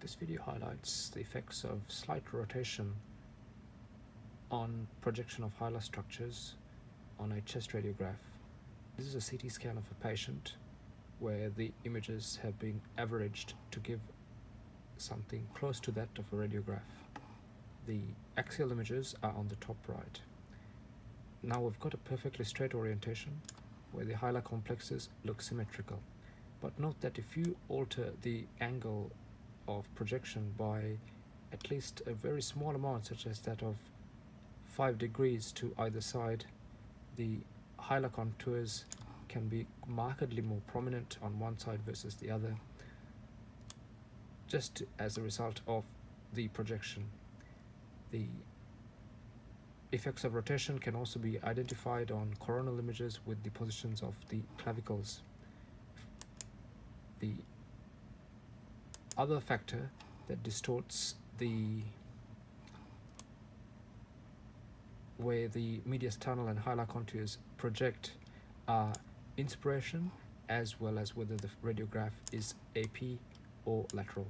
This video highlights the effects of slight rotation on projection of hilar structures on a chest radiograph. This is a CT scan of a patient where the images have been averaged to give something close to that of a radiograph. The axial images are on the top right. Now we've got a perfectly straight orientation where the hilar complexes look symmetrical. But note that if you alter the angle of projection by at least a very small amount such as that of 5 degrees to either side. The hilar contours can be markedly more prominent on one side versus the other just as a result of the projection. The effects of rotation can also be identified on coronal images with the positions of the clavicles. The other factor that distorts the where the mediastinal and hilar contours project are inspiration as well as whether the radiograph is AP or lateral.